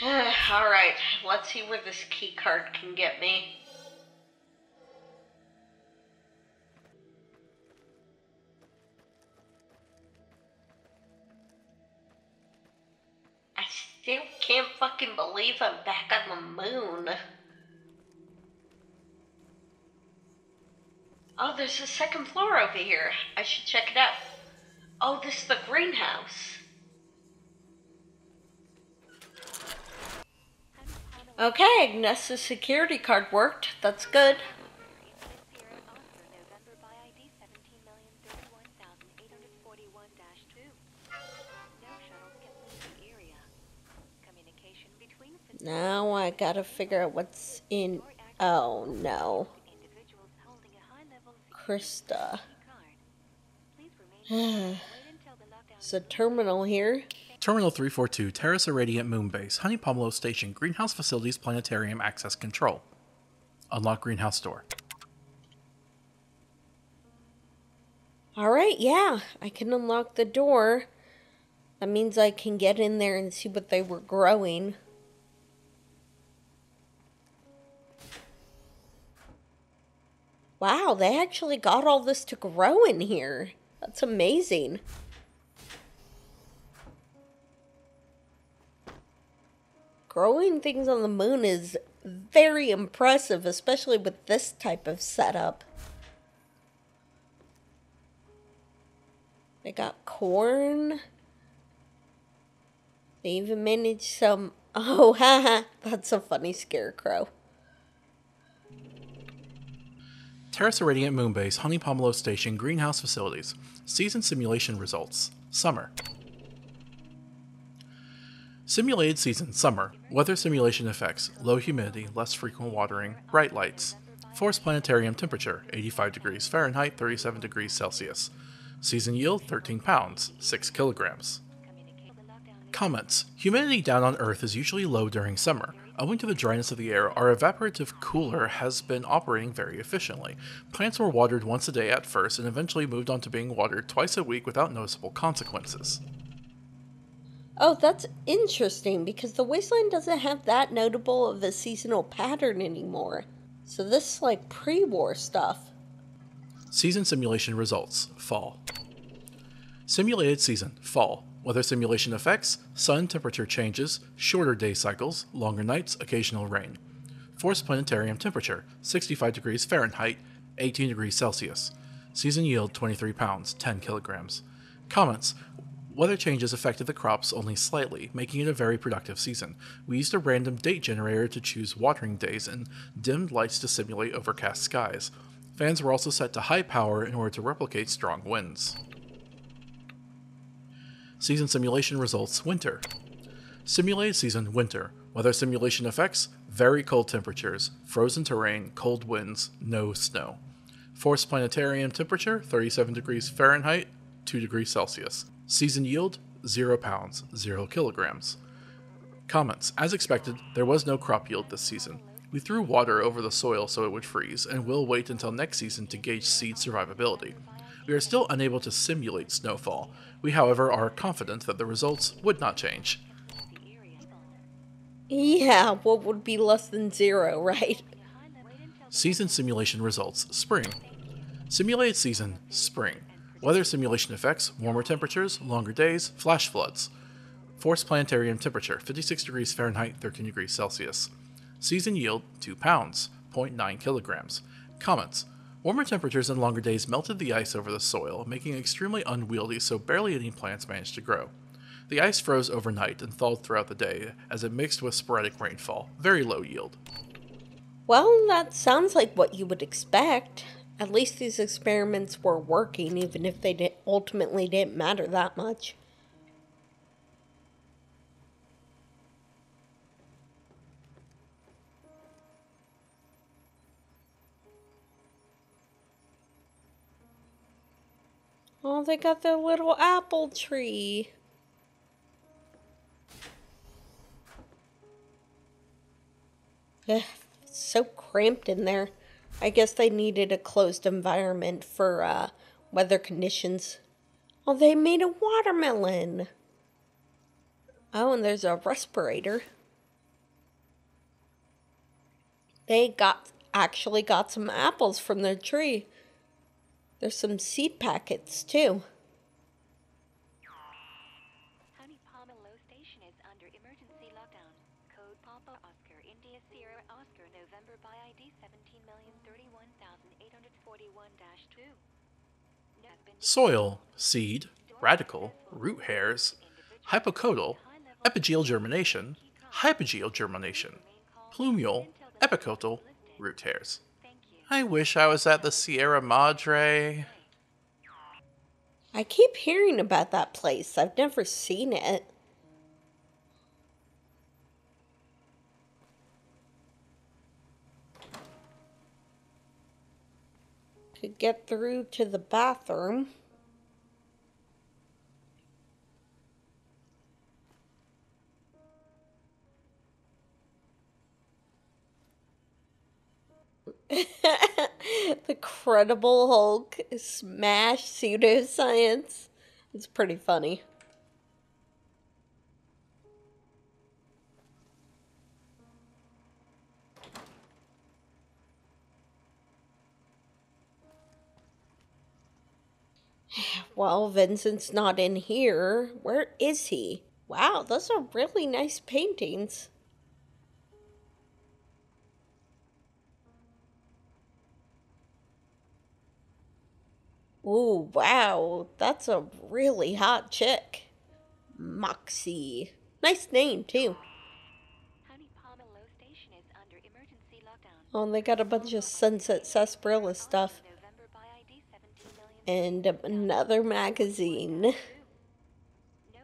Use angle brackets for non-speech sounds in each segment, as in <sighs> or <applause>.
<sighs> Alright, let's see where this key card can get me. I still can't fucking believe I'm back on the moon. Oh, there's a second floor over here. I should check it out. Oh, this is the greenhouse. Okay, Nessa's security card worked. That's good. Now I gotta figure out what's in. Oh no. Krista. <sighs> There's a terminal here. Terminal 342, Terrace Irradiant Moon Base, Honey Pomelo Station, Greenhouse Facilities Planetarium Access Control. Unlock Greenhouse Door. Alright, yeah, I can unlock the door. That means I can get in there and see what they were growing. Wow, they actually got all this to grow in here. That's amazing. Growing things on the moon is very impressive, especially with this type of setup. They got corn. They even managed some. <laughs> Oh, haha, that's a funny scarecrow. Terrace Irradiant Moonbase, Honey Pomelo Station, Greenhouse Facilities. Season Simulation Results. Summer. Simulated season, summer. Weather simulation effects, low humidity, less frequent watering, bright lights. Forced planetarium temperature, 85 degrees Fahrenheit, 37 degrees Celsius. Season yield, 13 pounds, 6 kilograms. Comments Humidity down on Earth is usually low during summer. Owing to the dryness of the air, our evaporative cooler has been operating very efficiently. Plants were watered once a day at first and eventually moved on to being watered twice a week without noticeable consequences. Oh, that's interesting because the wasteland doesn't have that notable of a seasonal pattern anymore. So this is like pre war stuff. Season simulation results Fall. Simulated season Fall. Weather simulation effects, sun temperature changes, shorter day cycles, longer nights, occasional rain. Forced planetarium temperature, 65 degrees Fahrenheit, 18 degrees Celsius. Season yield, 23 pounds, 10 kilograms. Comments Weather changes affected the crops only slightly, making it a very productive season. We used a random date generator to choose watering days and dimmed lights to simulate overcast skies. Fans were also set to high power in order to replicate strong winds. Season simulation results Winter. Simulated season Winter. Weather simulation effects very cold temperatures, frozen terrain, cold winds, no snow. Forced planetarium temperature 37 degrees Fahrenheit, 2 degrees Celsius. Season yield 0 pounds, 0 kilograms. Comments As expected, there was no crop yield this season. We threw water over the soil so it would freeze, and will wait until next season to gauge seed survivability. We are still unable to simulate snowfall. We, however, are confident that the results would not change. Yeah, what would be less than zero, <laughs> right? Season simulation results Spring. Simulated season Spring. Weather simulation effects warmer temperatures, longer days, flash floods. Forced planetarium temperature 56 degrees Fahrenheit, 13 degrees Celsius. Season yield 2 pounds, 0.9 kilograms. Comments Warmer temperatures and longer days melted the ice over the soil, making it extremely unwieldy so barely any plants managed to grow. The ice froze overnight and thawed throughout the day as it mixed with sporadic rainfall. Very low yield. Well, that sounds like what you would expect. At least these experiments were working, even if they did, ultimately didn't matter that much. Oh, they got their little apple tree. Ugh, so cramped in there. I guess they needed a closed environment for uh, weather conditions. Oh, they made a watermelon. Oh, and there's a respirator. They got actually got some apples from their tree. There's some seed packets too. Honey Pomelo Station is under emergency lockdown. Code Papa Oscar India Sierra Oscar November by ID 17031841-2. No has been Soil, seed, radical, root hairs, hypocotyl, epigeal germination, hypogeal germination, plumule, epicotyl, root hairs. I wish I was at the Sierra Madre. I keep hearing about that place. I've never seen it. Could get through to the bathroom. <laughs> the Credible Hulk smash pseudoscience. It's pretty funny. Well, Vincent's not in here. Where is he? Wow, those are really nice paintings. Ooh, wow, that's a really hot chick. Moxie. Nice name, too. Honey Palmer Low Station is under emergency lockdown. Oh, and they got a bunch of Sunset Sarsaparilla stuff. November by ID 17 million. And another magazine. No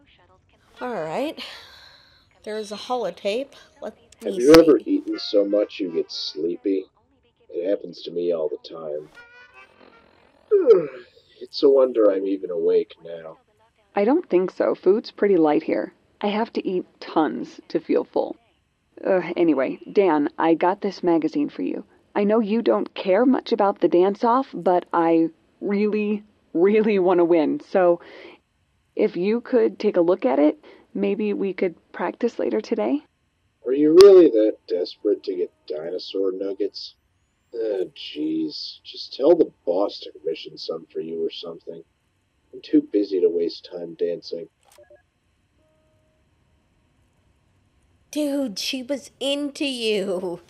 shuttles can Alright. There's a holotape. Let Have me you ever eaten so much you get sleepy? It happens to me all the time. <sighs> It's a wonder I'm even awake now. I don't think so. Food's pretty light here. I have to eat tons to feel full. Uh, anyway, Dan, I got this magazine for you. I know you don't care much about the dance off, but I really, really want to win. So if you could take a look at it, maybe we could practice later today? Are you really that desperate to get dinosaur nuggets? Ah, jeez. Just tell the boss to commission some for you or something. I'm too busy to waste time dancing. Dude, she was into you.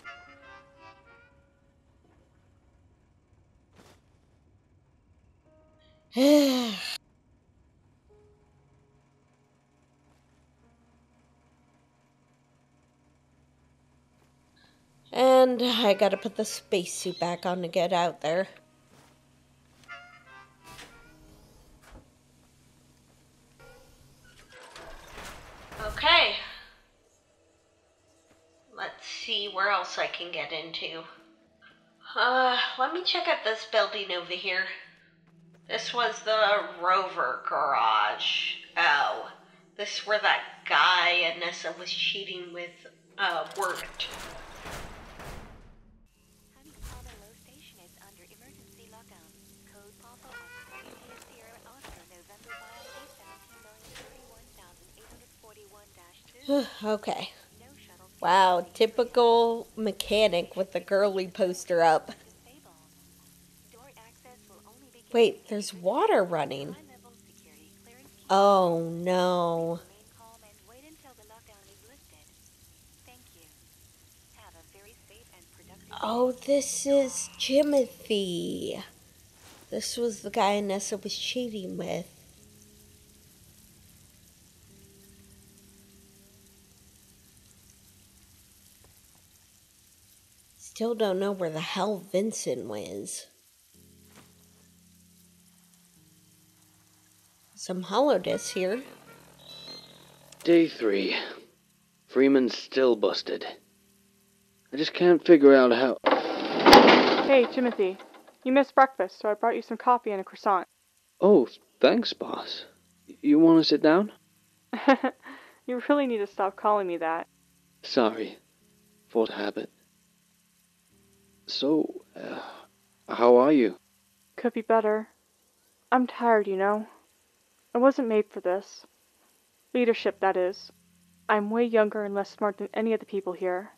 <sighs> <sighs> and I gotta put the spacesuit back on to get out there. Okay. Let's see where else I can get into. Uh, let me check out this building over here. This was the Rover garage. Oh, this is where that guy Anissa was cheating with, uh, worked. <sighs> okay. Wow, typical mechanic with the girly poster up. Wait, there's water running. Oh no. Oh, this is Jimothy. This was the guy Nessa was cheating with. Still don't know where the hell Vincent was. Some holodiscs here. Day three. Freeman's still busted. I just can't figure out how. Hey, Timothy. You missed breakfast, so I brought you some coffee and a croissant. Oh, thanks, boss. You want to sit down? <laughs> you really need to stop calling me that. Sorry. Fault habit. So, uh, how are you? Could be better. I'm tired, you know. I wasn't made for this. Leadership, that is. I'm way younger and less smart than any of the people here.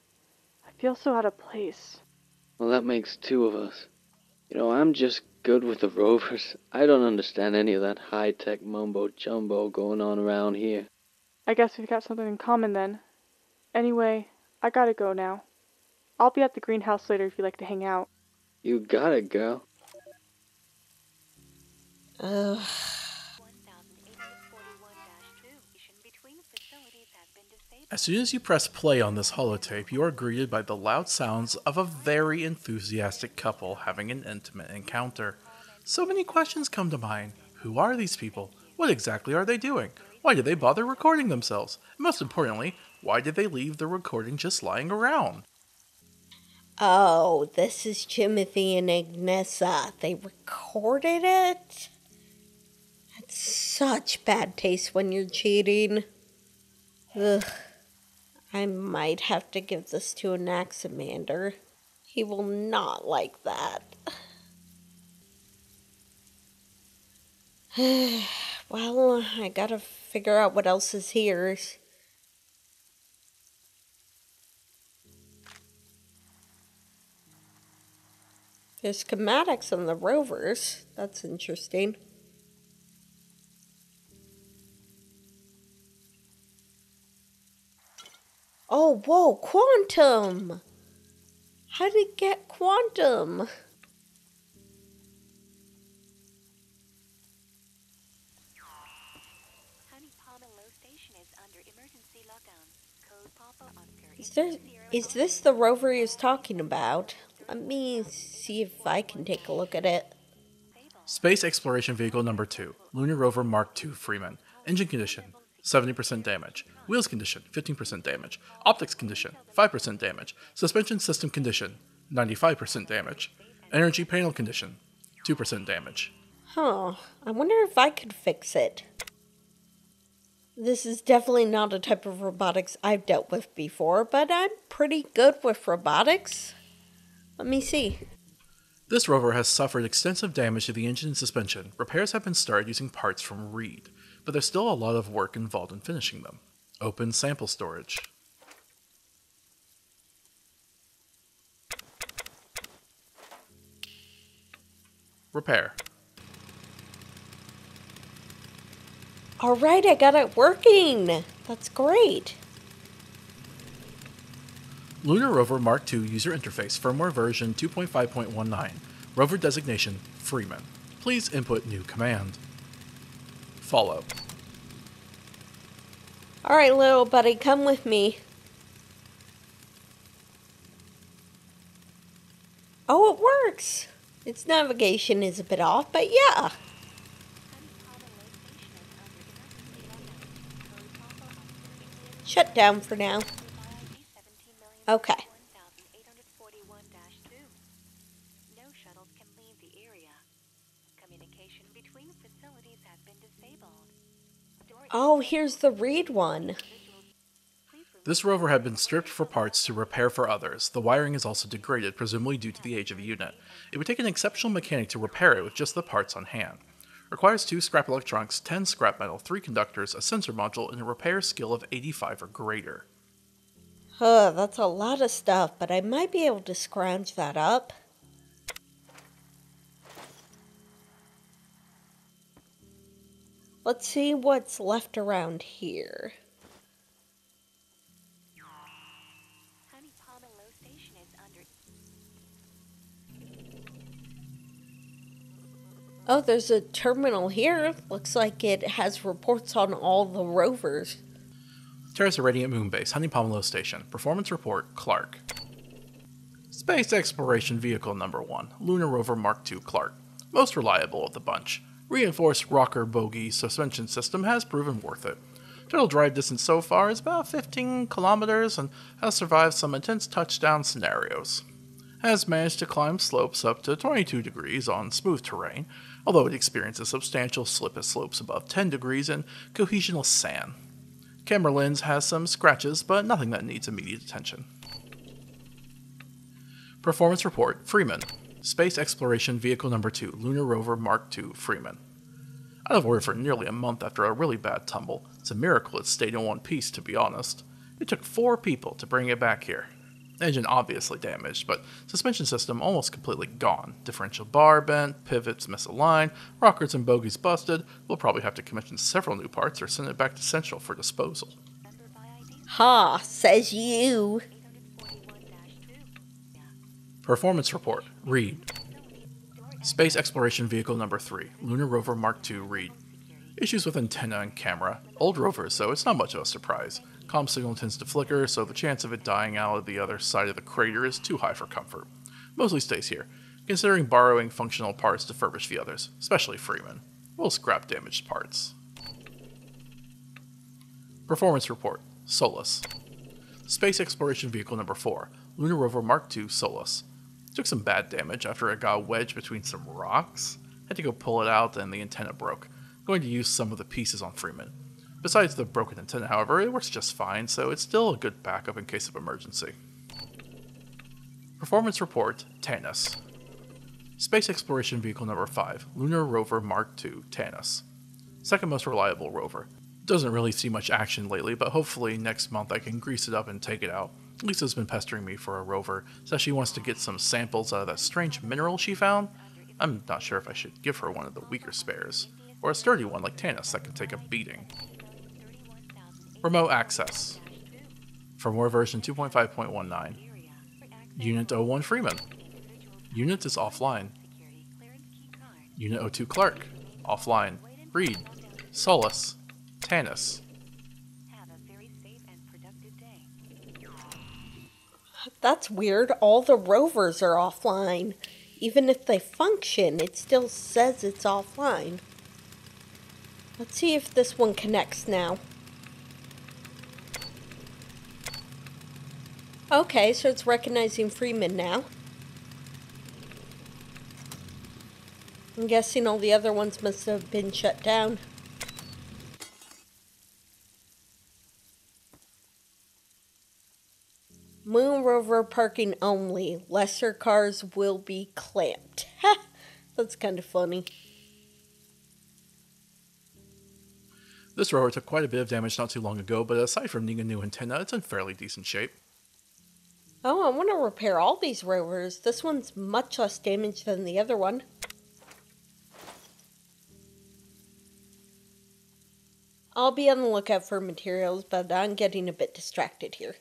I feel so out of place. Well, that makes two of us. You know, I'm just good with the rovers. I don't understand any of that high tech mumbo jumbo going on around here. I guess we've got something in common then. Anyway, I gotta go now. I'll be at the greenhouse later if you'd like to hang out. You got it, girl. Ugh. 1841-2 between facilities has been disabled. As soon as you press play on this holotape, you are greeted by the loud sounds of a very enthusiastic couple having an intimate encounter. So many questions come to mind. Who are these people? What exactly are they doing? Why did they bother recording themselves? And most importantly, why did they leave the recording just lying around? Oh, this is Timothy and Agnesa. They recorded it? That's such bad taste when you're cheating. Ugh. I might have to give this to Anaximander. He will not like that. <sighs> well, I gotta figure out what else is here. There's schematics on the rovers. That's interesting. Oh, whoa, quantum! How did it get quantum? Honey Pomelo Station is under emergency lockdown. Code Papa Oscar. Is there is this the rover he was talking about? Let me see if I can take a look at it. Space Exploration Vehicle Number 2, Lunar Rover Mark II Freeman. Engine condition 70% damage. Wheels condition 15% damage. Optics condition 5% damage. Suspension system condition 95% damage. Energy panel condition 2% damage. Huh. I wonder if I could fix it. This is definitely not a type of robotics I've dealt with before, but I'm pretty good with robotics. Let me see. This rover has suffered extensive damage to the engine and suspension. Repairs have been started using parts from Reed, but there's still a lot of work involved in finishing them. Open sample storage. Repair. All right, I got it working. That's great. Lunar Rover Mark II user interface firmware version 2.5.19. Rover designation Freeman. Please input new command. Follow. All right, little buddy, come with me. Oh, it works. Its navigation is a bit off, but yeah. Shut down for now. Okay. No shuttles can leave the area. Communication between facilities has been disabled. Oh, here's the read one. This rover had been stripped for parts to repair for others. The wiring is also degraded, presumably due to the age of the unit. It would take an exceptional mechanic to repair it with just the parts on hand. Requires two scrap electronics, 10 scrap metal, 3 conductors, a sensor module, and a repair skill of 85 or greater. Huh, that's a lot of stuff, but I might be able to scrounge that up. Let's see what's left around here. Honey Palm and Low Station is under Oh, there's a terminal here. Looks like it has reports on all the rovers. Terrace Radiant Moon Base, Honey Pomelo Station. Performance report, Clark. Space Exploration Vehicle Number 1, Lunar Rover Mark II Clark. Most reliable of the bunch. Reinforced rocker bogie suspension system has proven worth it. Total drive distance so far is about 15 kilometers and has survived some intense touchdown scenarios. Has managed to climb slopes up to 22 degrees on smooth terrain, although it experiences substantial slip at slopes above 10 degrees in cohesionless sand. Camera lens has some scratches, but nothing that needs immediate attention. Performance report Freeman. Space Exploration Vehicle Number 2, Lunar Rover Mark II, Freeman. I'd have worried for nearly a month after a really bad tumble. It's a miracle it stayed in one piece, to be honest. It took four people to bring it back here. Engine obviously damaged, but suspension system almost completely gone. Differential bar bent, pivots misaligned, rockers and bogies busted. We'll probably have to commission several new parts or send it back to Central for disposal. Ha, says you. Performance report. Read. Space Exploration Vehicle Number 3, Lunar Rover Mark II Read. Issues with antenna and camera. Old rover, so it's not much of a surprise. Com signal tends to flicker, so the chance of it dying out of the other side of the crater is too high for comfort. Mostly stays here, considering borrowing functional parts to furbish the others, especially Freeman. We'll scrap damaged parts. Performance Report Solus. Space Exploration Vehicle Number 4, Lunar Rover Mark II Solus. Took some bad damage after it got wedged between some rocks. Had to go pull it out and the antenna broke. Going to use some of the pieces on Freeman. Besides the broken antenna, however, it works just fine, so it's still a good backup in case of emergency. Performance Report Tannis. Space Exploration Vehicle Number 5, Lunar Rover Mark II Tannis. Second most reliable rover. Doesn't really see much action lately, but hopefully next month I can grease it up and take it out. Lisa's been pestering me for a rover, says she wants to get some samples out of that strange mineral she found. I'm not sure if I should give her one of the weaker spares, or a sturdy one like Tannis that can take a beating. Remote access. Firmware version 2.5.19. Unit 01 Freeman. Unit is offline. Unit 02 Clark. Offline. Read. Solus. Day. That's weird. All the rovers are offline. Even if they function, it still says it's offline. Let's see if this one connects now. Okay, so it's recognizing Freeman now. I'm guessing all the other ones must have been shut down. Moon rover parking only. Lesser cars will be clamped. <laughs> That's kind of funny. This rover took quite a bit of damage not too long ago, but aside from needing a new antenna, it's in fairly decent shape. Oh, I want to repair all these rovers. This one's much less damaged than the other one. I'll be on the lookout for materials, but I'm getting a bit distracted here.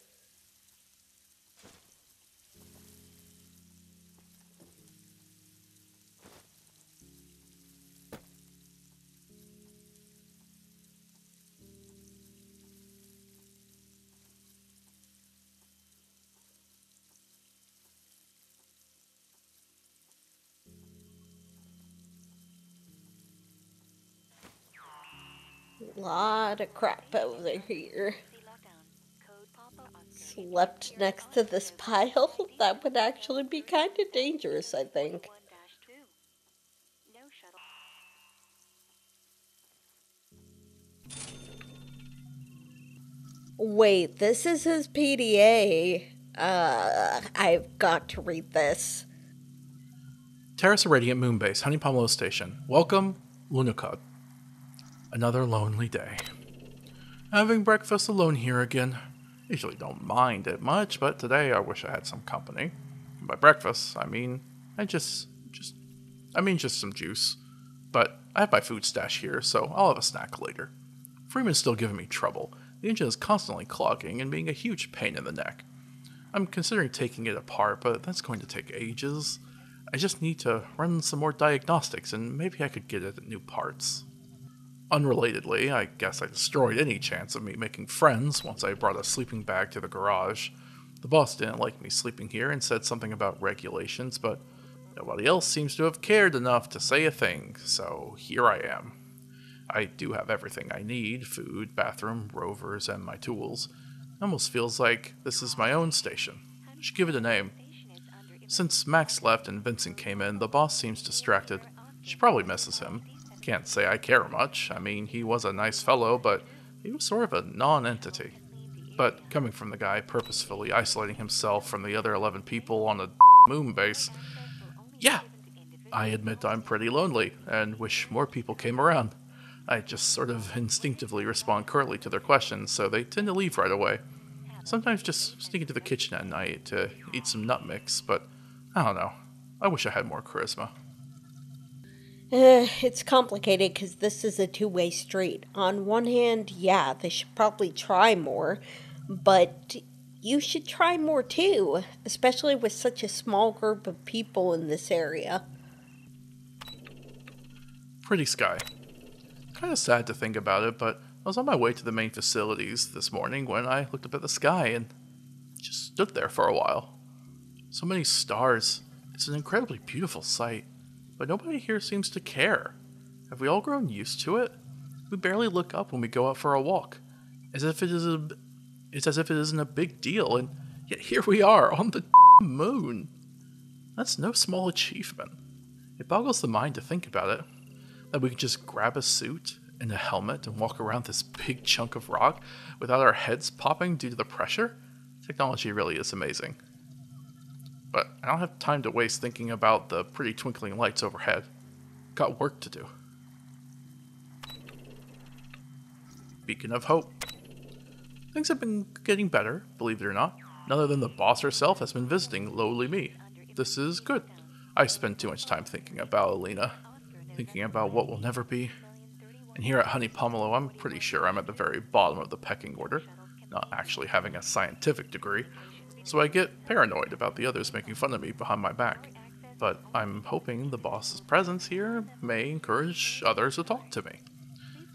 Lot of crap over here. Slept next to this pile? <laughs> That would actually be kind of dangerous, I think. 1-2. No shuttle. Wait, this is his PDA. Uh, I've got to read this. Terrace Irradiant Moonbase, Honey Pomelo Station. Welcome, Lunacod. Another lonely day. Having breakfast alone here again. Usually don't mind it much, but today I wish I had some company. And by breakfast, I mean I just just I mean just some juice. But I have my food stash here, so I'll have a snack later. Freeman's still giving me trouble. The engine is constantly clogging and being a huge pain in the neck. I'm considering taking it apart, but that's going to take ages. I just need to run some more diagnostics and maybe I could get it new parts. Unrelatedly, I guess I destroyed any chance of me making friends once I brought a sleeping bag to the garage. The boss didn't like me sleeping here and said something about regulations, but nobody else seems to have cared enough to say a thing, so here I am. I do have everything I need food, bathroom, rovers, and my tools. It almost feels like this is my own station. I should give it a name. Since Max left and Vincent came in, the boss seems distracted. She probably misses him. Can't say I care much. I mean, he was a nice fellow, but he was sort of a non entity. But coming from the guy purposefully isolating himself from the other 11 people on a <laughs> moon base, yeah, I admit I'm pretty lonely and wish more people came around. I just sort of instinctively respond curtly to their questions, so they tend to leave right away. Sometimes just sneak into the kitchen at night to eat some nut mix, but I don't know. I wish I had more charisma. Uh, it's complicated because this is a two way street. On one hand, yeah, they should probably try more, but you should try more too, especially with such a small group of people in this area. Pretty sky. Kind of sad to think about it, but I was on my way to the main facilities this morning when I looked up at the sky and just stood there for a while. So many stars. It's an incredibly beautiful sight, but nobody here seems to care. Have we all grown used to it? We barely look up when we go out for a walk, as if it is a, it's as if it isn't a big deal, and yet here we are on the <laughs> moon. That's no small achievement. It boggles the mind to think about it. That we can just grab a suit and a helmet and walk around this big chunk of rock without our heads popping due to the pressure? Technology really is amazing. But I don't have time to waste thinking about the pretty twinkling lights overhead. Got work to do. Beacon of Hope. Things have been getting better, believe it or not. None other than the boss herself has been visiting lowly me. This is good. I spend too much time thinking about Alina, thinking about what will never be. And here at Honey Pomelo, I'm pretty sure I'm at the very bottom of the pecking order, not actually having a scientific degree, so I get paranoid about the others making fun of me behind my back. But I'm hoping the boss's presence here may encourage others to talk to me.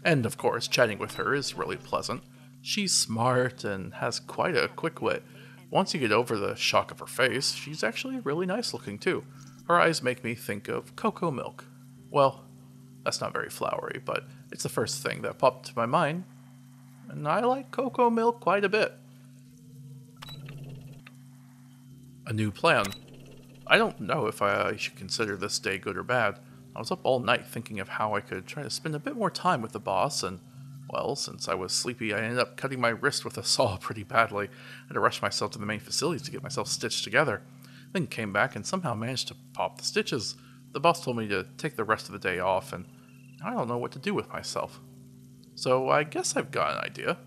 And of course, chatting with her is really pleasant. She's smart and has quite a quick wit. Once you get over the shock of her face, she's actually really nice looking too. Her eyes make me think of cocoa milk. Well, that's not very flowery, but it's the first thing that popped to my mind. And I like cocoa milk quite a bit. A new plan. I don't know if I should consider this day good or bad. I was up all night thinking of how I could try to spend a bit more time with the boss, and, well, since I was sleepy, I ended up cutting my wrist with a saw <laughs> pretty badly. I had to rush myself to the main facilities to get myself stitched together. Then came back and somehow managed to pop the stitches. The boss told me to take the rest of the day off, and I don't know what to do with myself. So I guess I've got an idea.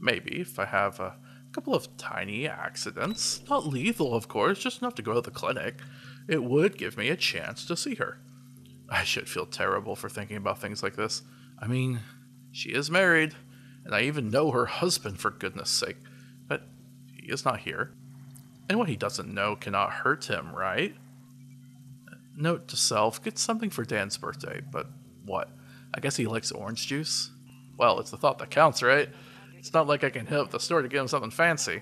Maybe if I have a couple of tiny accidents, not lethal, of course, just enough to go to the clinic, it would give me a chance to see her. I should feel terrible for thinking about things like this. I mean, she is married, and I even know her husband, for goodness sake. But he is not here. And what he doesn't know cannot hurt him, right? Note to self get something for Dan's birthday, but what? I guess he likes orange juice? Well, it's the thought that counts, right? It's not like I can hit up the store to get him something fancy.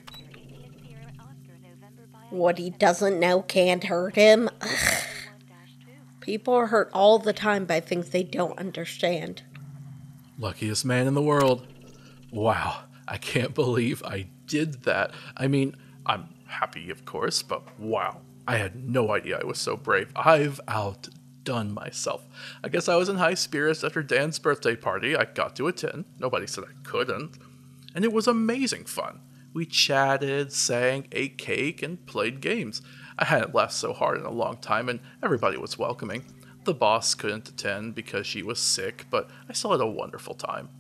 What he doesn't know can't hurt him. Ugh. People are hurt all the time by things they don't understand. Luckiest man in the world. Wow, I can't believe I did that. I mean, I'm happy, of course, but wow, I had no idea I was so brave. I've outdone myself. I guess I was in high spirits after Dan's birthday party I got to attend. Nobody said I couldn't. And it was amazing fun. We chatted, sang, ate cake, and played games. I hadn't laughed so hard in a long time, and everybody was welcoming. The boss couldn't attend because she was sick, but I still had a wonderful time.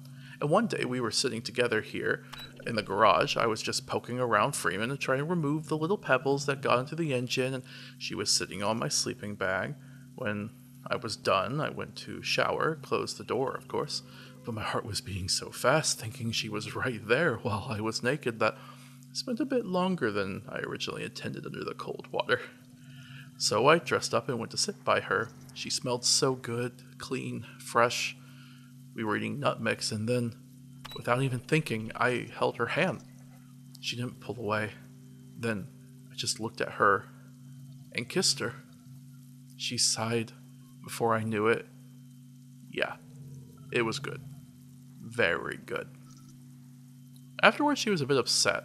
And one day we were sitting together here in the garage. I was just poking around Freeman and trying to remove the little pebbles that got into the engine, and she was sitting on my sleeping bag. When I was done, I went to shower, closed the door, of course, but my heart was beating so fast, thinking she was <laughs> right there while I was naked, that I spent a bit longer than I originally intended under the cold water. So I dressed up and went to sit by her. She smelled so good, clean, fresh. We were eating nut mix, and then, without even thinking, I held her hand. She didn't pull away. Then I just looked at her and kissed her. She sighed before I knew it. Yeah, it was good. Very good. Afterwards, she was a bit upset,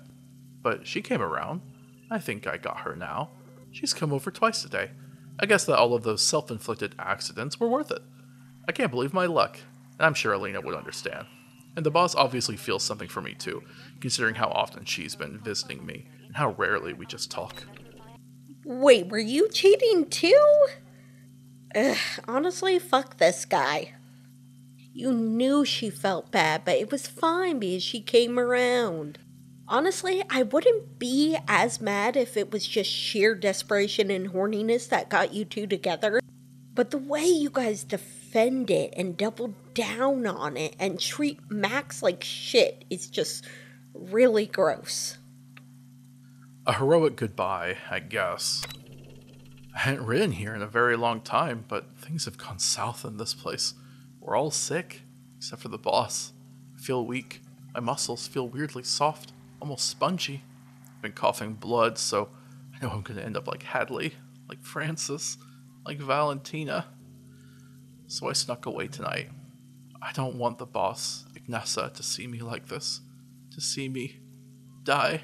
but she came around. I think I got her now. She's come over twice today. I guess that all of those self inflicted accidents were worth it. I can't believe my luck, and I'm sure Alina would understand. And the boss obviously feels something for me too, considering how often she's been visiting me and how rarely we just talk. Wait, were you cheating too? Ugh, honestly, fuck this guy. You knew she felt bad, but it was fine because she came around. Honestly, I wouldn't be as mad if it was just sheer desperation and horniness that got you two together. But the way you guys defend it and double down on it and treat Max like shit is just really gross. A heroic goodbye, I guess. I hadn't ridden here in a very long time, but things have gone south in this place. We're all sick, except for the boss. I feel weak. My muscles feel weirdly soft, almost spongy. I've been coughing blood, so I know I'm gonna end up like Hadley, like Francis, like Valentina. So I snuck away tonight. I don't want the boss, Ignessa, to see me like this, to see me die.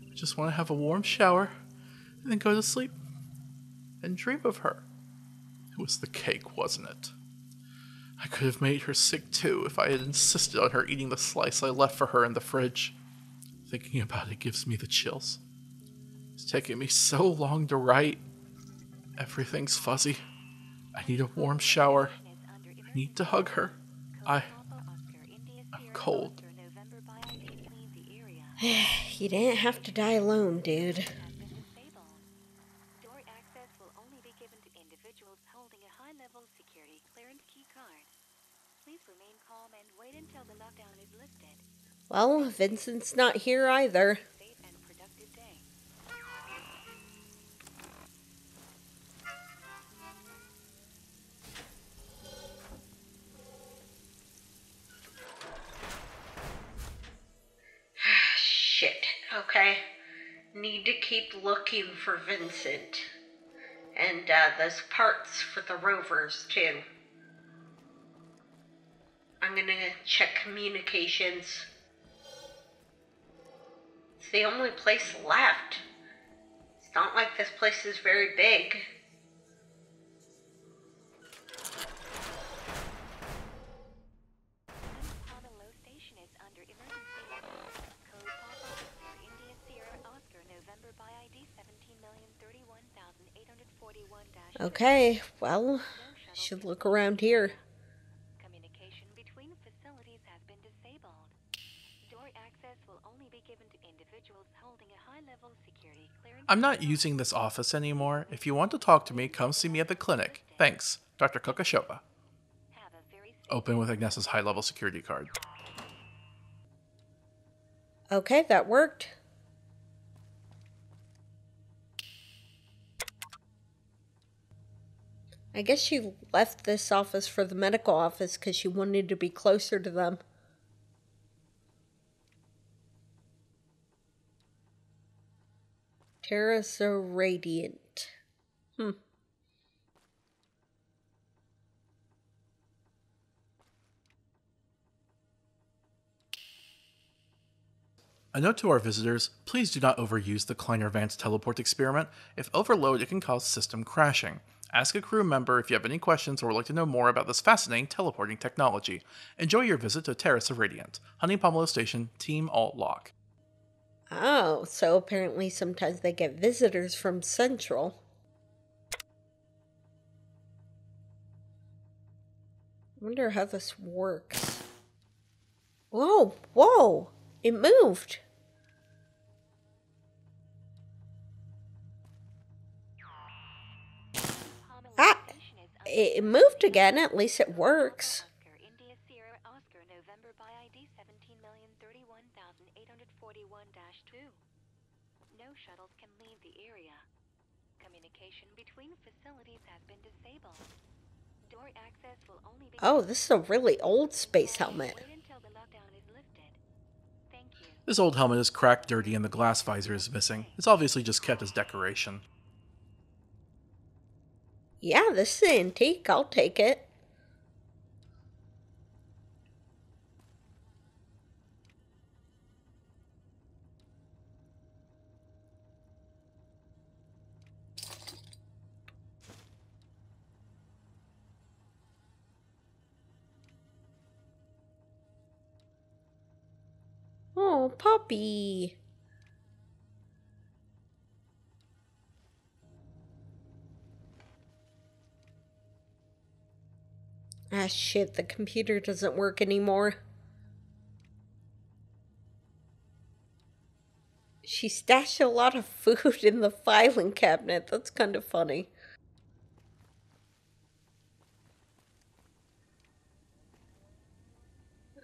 I just want to have a warm shower and then go to sleep and dream of her. It was the cake, wasn't it? I could have made her sick too if I had insisted on her eating the slice I left for her in the fridge. Thinking about it gives me the chills. It's taken me so long to write. Everything's fuzzy. I need a warm shower. I need to hug her. I. I'm cold. <sighs> you didn't have to die alone, dude. Individuals holding a high-level security clearance key card. Please remain calm and wait until the lockdown is lifted. Well, Vincent's not here either. Safe and productive day. <sighs> Shit, okay. Need to keep looking for Vincent. And uh, those parts for the rovers, too. I'm gonna check communications. It's the only place left. It's not like this place is very big. Okay, well, should look around here. Communication between facilities has been disabled. Door access will only be given to individuals holding a high-level security clearance. I'm not using this office anymore. If you want to talk to me, come see me at the clinic. Thanks, Dr. Kokashova. Have a very Open with Agnes's high level security card. Okay, that worked. I guess she left this office for the medical office because she wanted to be closer to them. Terraza Radiant. Hmm. A note to our visitors please do not overuse the Kleiner Vance teleport experiment. If overloaded, it can cause system crashing. Ask a crew member if you have any questions or would like to know more about this fascinating teleporting technology. Enjoy your visit to Terrace of Radiant, Honey Pomelo Station, Team Alt Lock. Oh, so apparently sometimes they get visitors from Central. Wonder how this works. Whoa, whoa! It moved. It it moved again, at least it works. Oscar India Sierra Oscar November by ID 17,031,841-2. No shuttles can leave the area. Communication between facilities has been disabled. Door access will only be Oh, this is a really old space helmet. Wait until the lockdown is lifted. Thank you. This old helmet is cracked, dirty, and the glass visor is missing. It's obviously just kept as decoration. Yeah, this is antique. I'll take it. Oh, puppy. Ah, shit, the computer doesn't work anymore. She stashed a lot of food in the filing cabinet. That's kind of funny.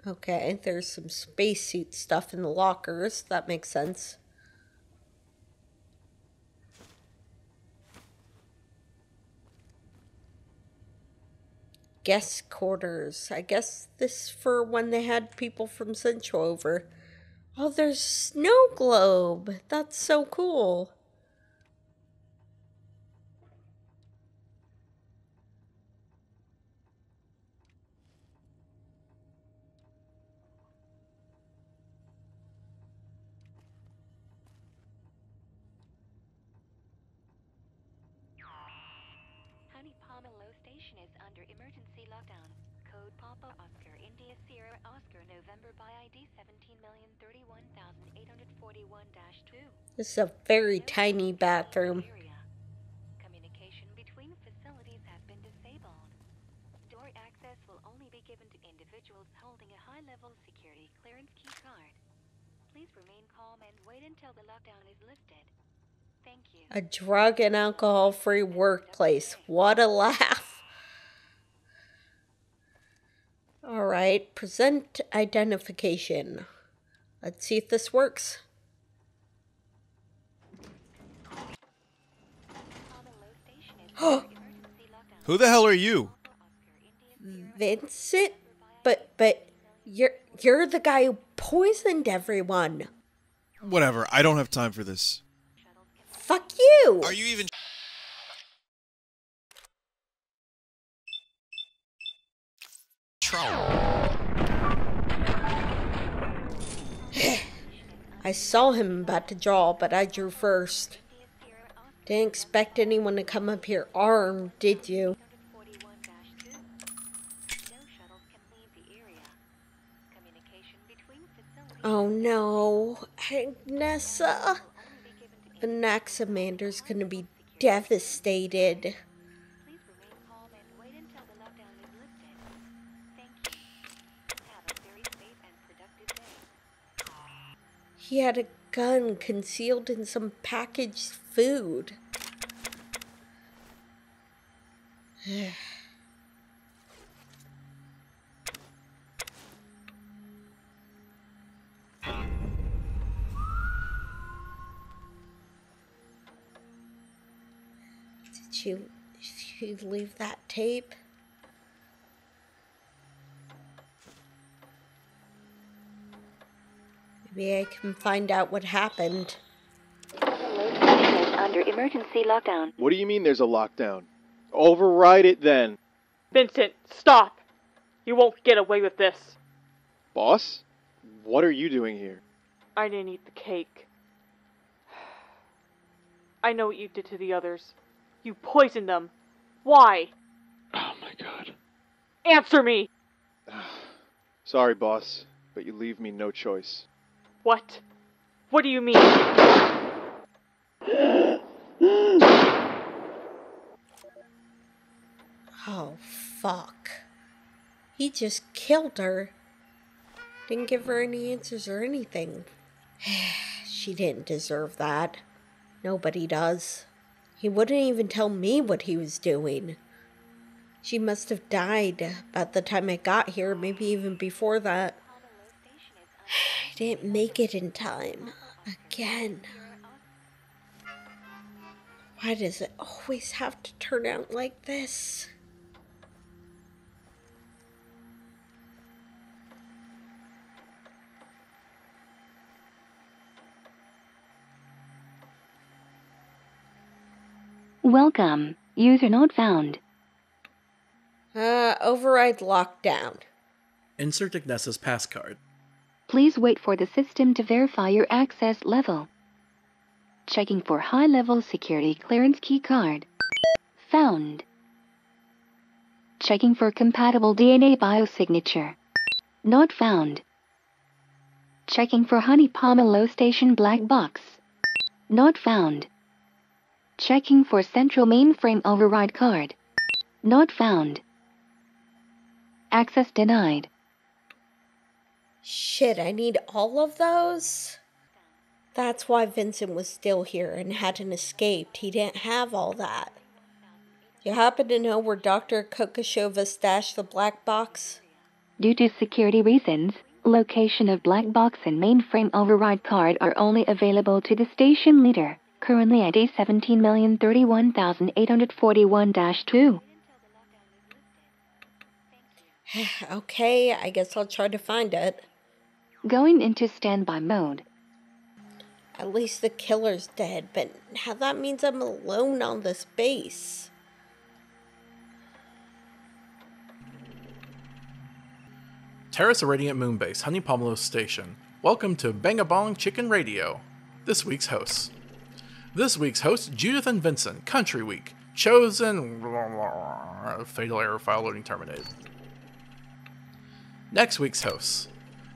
Okay, there's some spacesuit stuff in the lockers. That makes sense. Guest quarters. I guess this for when they had people from Central over. Oh, there's snow globe. That's so cool. This is a very tiny bathroom. Communication between facilities has been disabled. Door access will only be given to individuals holding a high-level security clearance key card. Please remain calm and wait until the lockdown is lifted. Thank you. A drug and alcohol free workplace. What a laugh. All right, present identification. Let's see if this works. Pomelo Station is under emergency lockdown. <gasps> Who the hell are you? Vincent? But but you're you're the guy who poisoned everyone. Whatever, I don't have time for this. Fuck you. Are you even. <sighs> I saw him about to draw, but I drew first. Didn't expect anyone to come up here armed, did you? 41-2. No shuttles can leave the area. Communication between facilities Oh no, Agnesa. Anaximander's gonna be devastated. He had a gun concealed in some packaged food. <sighs> Did you, did you leave that tape? Maybe I can find out what happened. Low station is under emergency lockdown. What do you mean there's a lockdown? Override it then. Vincent, stop! You won't get away with this. Boss? What are you doing here? I didn't eat the cake. I know what you did to the others. You poisoned them. Why? Oh my god. Answer me! <sighs> Sorry, boss, but you leave me no choice. What? What do you mean? Oh, fuck. He just killed her. Didn't give her any answers or anything. <sighs> she didn't deserve that. Nobody does. He wouldn't even tell me what he was doing. She must have died about the time I got here, maybe even before that. I didn't make it in time. Again. Why does it always have to turn out like this? Welcome. User not found. Uh, override lockdown. Insert Agnesa's pass card. Please wait for the system to verify your access level. Checking for high level security clearance key card. Found. Checking for compatible DNA biosignature. Not found. Checking for Honey Pomelo Station black box. Not found. Checking for central mainframe override card. Not found. Access denied. Shit, I need all of those? That's why Vincent was still here and hadn't escaped. He didn't have all that. You happen to know where Dr. Kokashova stashed the black box? Due to security reasons, location of black box and mainframe override card are only available to the station leader, currently at a 17,031,841-2. <sighs> okay, I guess I'll try to find it. Going into standby mode. At least the killer's dead, but now that means I'm alone on this base. Terrace Radiant Moonbase, Honey Pomelo Station. Welcome to Bangabong Chicken Radio. This week's hosts. This week's hosts, Judith and Vincent, Country Week. Chosen. Fatal error file loading terminated. Next week's hosts.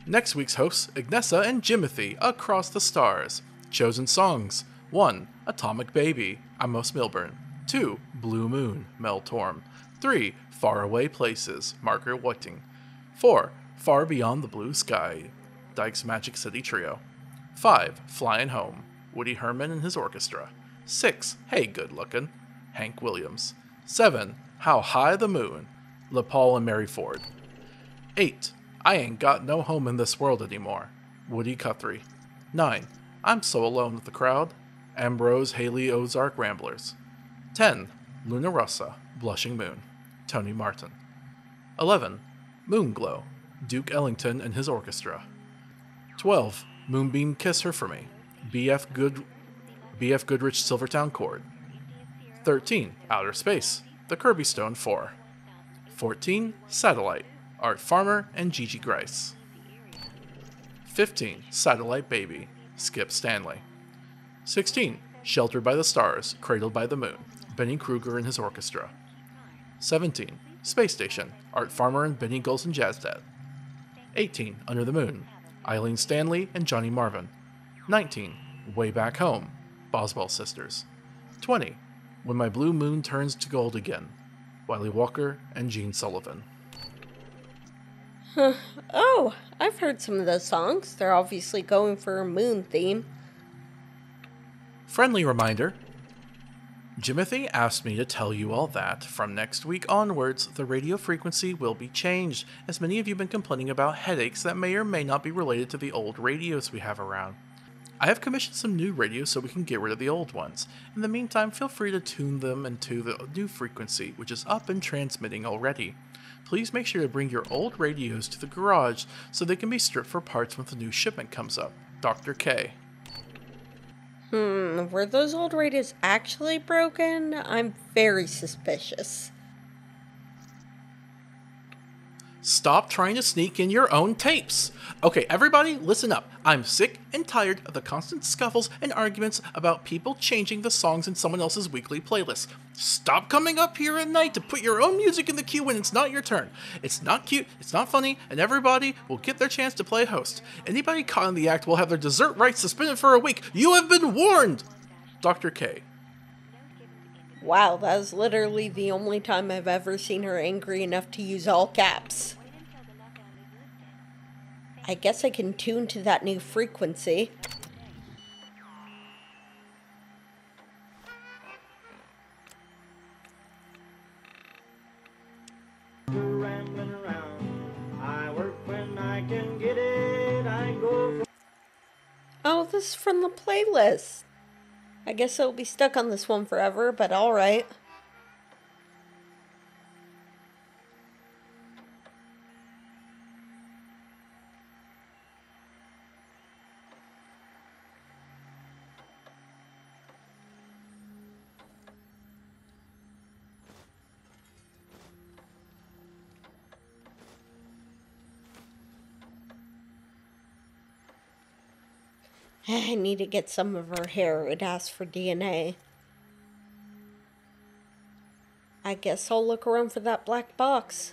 Next week's hosts, Ignessa and Jimothy, Across the Stars. Chosen songs 1. Atomic Baby, Amos Milburn. 2. Blue Moon, Mel Tormé. 3. Far Away Places, Margaret Whiting. 4. Far Beyond the Blue Sky, Dyke's Magic City Trio. 5. Flying Home, Woody Herman and his orchestra. 6. Hey Good Lookin', Hank Williams. 7. How High the Moon, Les Paul and Mary Ford. 8. I Ain't Got No Home in This World Anymore, Woody Guthrie. 9. I'm So Alone with the Crowd, Ambrose Haley Ozark Ramblers. 10. Luna Rossa, Blushing Moon, Tony Martin. 11. Moonglow, Duke Ellington and his orchestra. 12. Moonbeam Kiss Her For Me, BF, Good, BF Goodrich Silvertown Cord. 13. Outer Space, The Kirby Stone 4. 14. Satellite, Art Farmer and Gigi Gryce. 15. Satellite Baby, Skip Stanley. 16. Sheltered by the Stars, Cradled by the Moon, Benny Krueger and his orchestra. 17. Space Station, Art Farmer and Benny Golson Jazztet. 18. Under the Moon, Eileen Stanley and Johnny Marvin. 19. Way Back Home, Boswell Sisters. 20. When My Blue Moon Turns to Gold Again, Wiley Walker and Gene Sullivan. <laughs> Oh, I've heard some of those songs. They're obviously going for a moon theme. Friendly reminder Jimothy asked me to tell you all that from next week onwards, the radio frequency will be changed, as many of you have been complaining about headaches that may or may not be related to the old radios we have around. I have commissioned some new radios so we can get rid of the old ones. In the meantime, feel free to tune them into the new frequency, which is up and transmitting already. Please make sure to bring your old radios to the garage so they can be stripped for parts when the new shipment comes up. Dr. K. Hmm, were those old radios actually broken? I'm very suspicious. Stop trying to sneak in your own tapes. Okay, everybody, listen up. I'm sick and tired of the constant scuffles and arguments about people changing the songs in someone else's weekly playlist. Stop coming up here at night to put your own music in the queue when it's not your turn. It's not cute, it's not funny, and everybody will get their chance to play host. Anybody caught in the act will have their dessert rights suspended for a week. You have been warned! Dr. K. Wow, that was literally the only time I've ever seen her angry enough to use all caps. I guess I can tune to that new frequency. Oh, this is from the playlist. I guess I'll be stuck on this one forever, but alright. <sighs> I need to get some of her hair. It asks for DNA. I guess I'll look around for that black box.